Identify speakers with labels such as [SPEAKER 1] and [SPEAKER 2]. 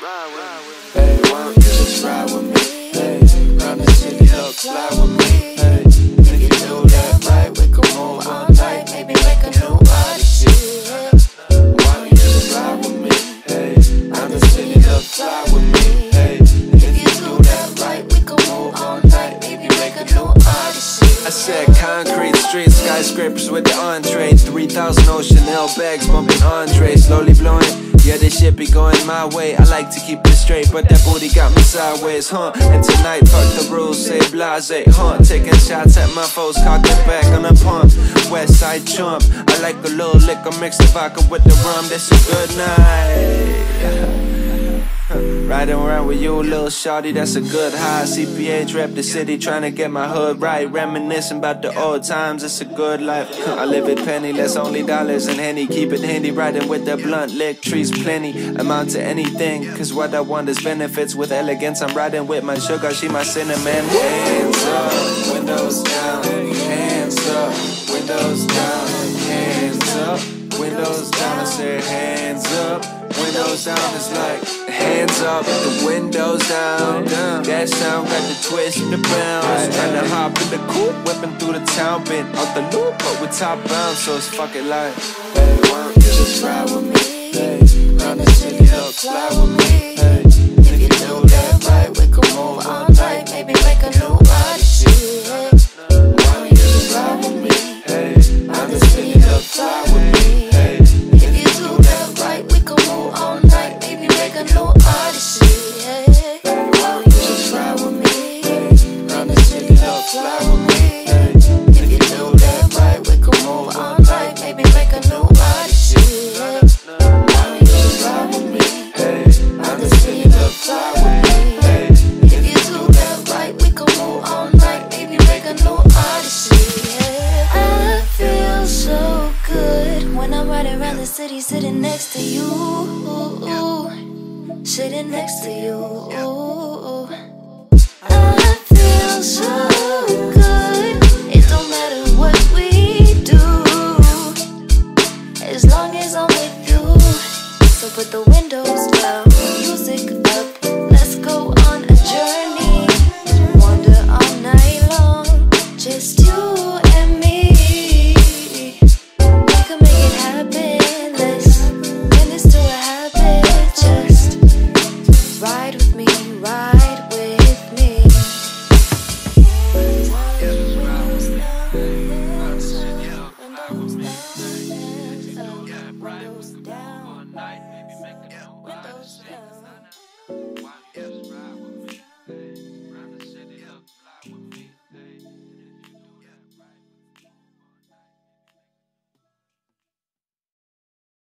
[SPEAKER 1] Hey,
[SPEAKER 2] why don't you just ride with me? Hey, round the city up, slide with me. Hey, if you do that right, we can move all night, maybe make a new odyssey.
[SPEAKER 1] Why
[SPEAKER 2] don't
[SPEAKER 1] you just ride with me? Hey, round the city up,
[SPEAKER 2] fly with me. Hey, if you do that right, we can move all night, maybe make a new odyssey. I said
[SPEAKER 1] concrete streets, skyscrapers with the entree, 3,000 ocean hill bags bumping Andre, slowly blowing. Yeah, this shit be going my way. I like to keep it straight, but that booty got me sideways, huh? And tonight, fuck the rules, say blase, huh? Taking shots at my foes, cock it back on a pump. West side chump. I like a little liquor, mix the vodka with the rum. That's a good night. Riding around with you, little shawty, that's a good high. CPH rep the city, trying to get my hood right. Reminiscing about the old times, it's a good life. I live it penniless, only dollars and henny. Keep it handy, riding with the blunt, lick trees plenty. Amount to anything, cause what I want is benefits with elegance. I'm riding with my sugar, she my cinnamon. Hands up, windows down, hands up, windows down, hands up, windows down. I said hands up, windows down. It's like hands up, the windows down. That sound got the twist, in the bounce. Trying to hop in the coupe, whipping through the town, been out the loop, but with top bound, so it's fucking like,
[SPEAKER 2] hey, why don't you just ride with me? Hey, round the city, up, fly with me. City, sitting next to you. Sitting next to you. I feel so good. It don't matter what we do, as long as I'm with you. So put the windows